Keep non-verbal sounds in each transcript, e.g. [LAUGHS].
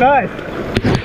Nice.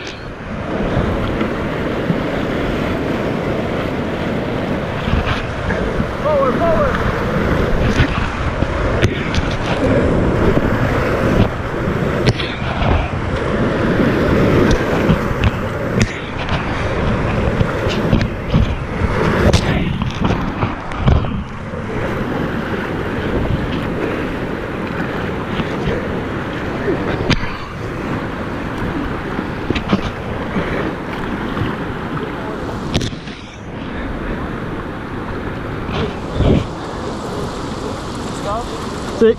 Sí.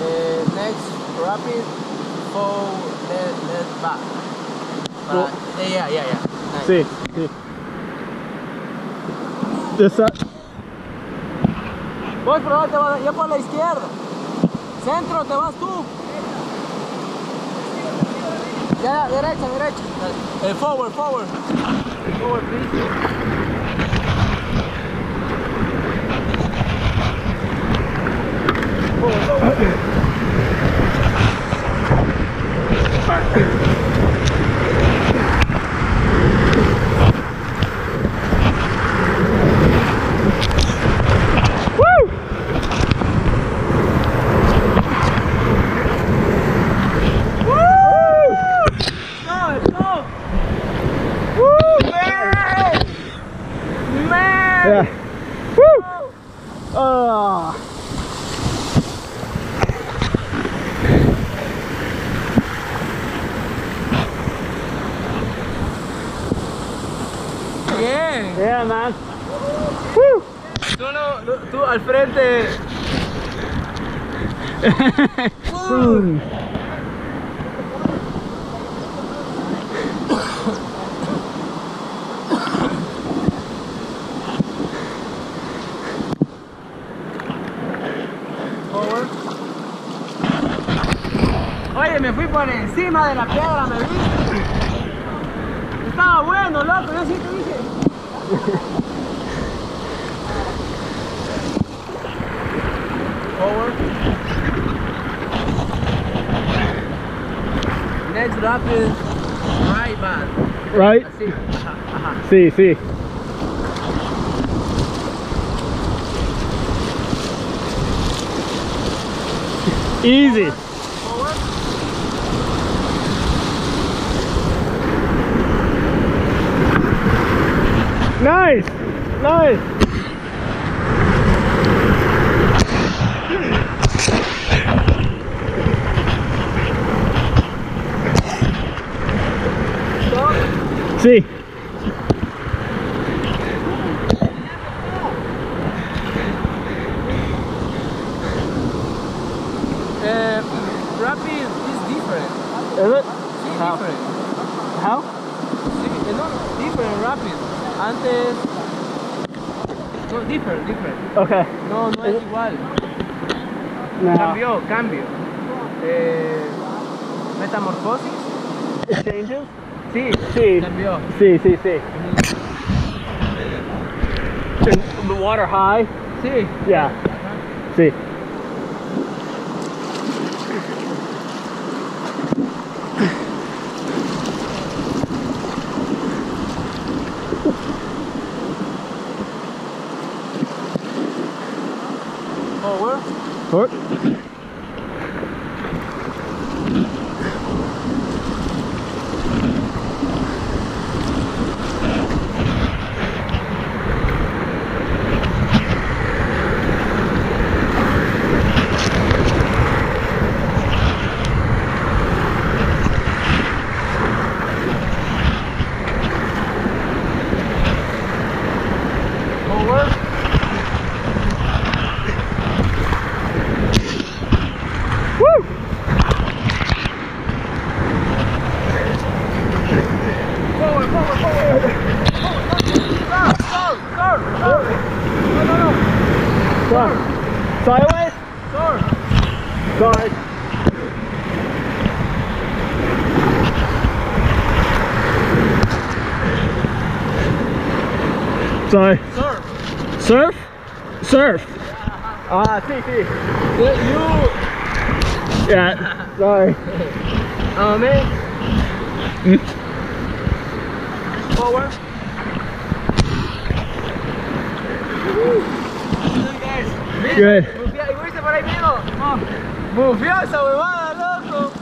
Uh, next, rapid, forward, left, left, back. Cool. Para- yeah, yeah, yeah. Nice. Sí, sí. Voy, pero ahora te vas, ya por la izquierda. Centro, te vas tú. Ya, derecha, derecha. Eh, forward, forward. Forward, please. Yeah. Woo! Ah. Bien. Yeah, man. Woo! Tú, no, tú al frente. [LAUGHS] Mm. Forward. Oye, me fui por encima de la piedra, ¿me viste? Estaba bueno, loco, yo sí te dije. Forward. Next rapid, right back. Right? Así. Ajá, ajá. Sí, sí. Easy. Forward. Nice. Nice. Stop. Sí. Uh, rapid is different. Is it? Sí, How? different. How? Sí, eh, no, no, different, rapid. Antes. No, different, different. Okay. No, no es igual. Now. Cambió, cambio. Eh, metamorfosis. It changes? Sí, Sí. cambió. Sí, sí, sí. And the water high? Sí. Yeah. Forward. Forward. Forward. Sideways? Stop. Sorry. Sorry. Stop. Surf? Surf. Ah, sí, sí. You, Yeah, sorry. oh man. Mm. Forward. Bufia- ¿Y viste por ahí mismo? Bufiosa, huevada, loco.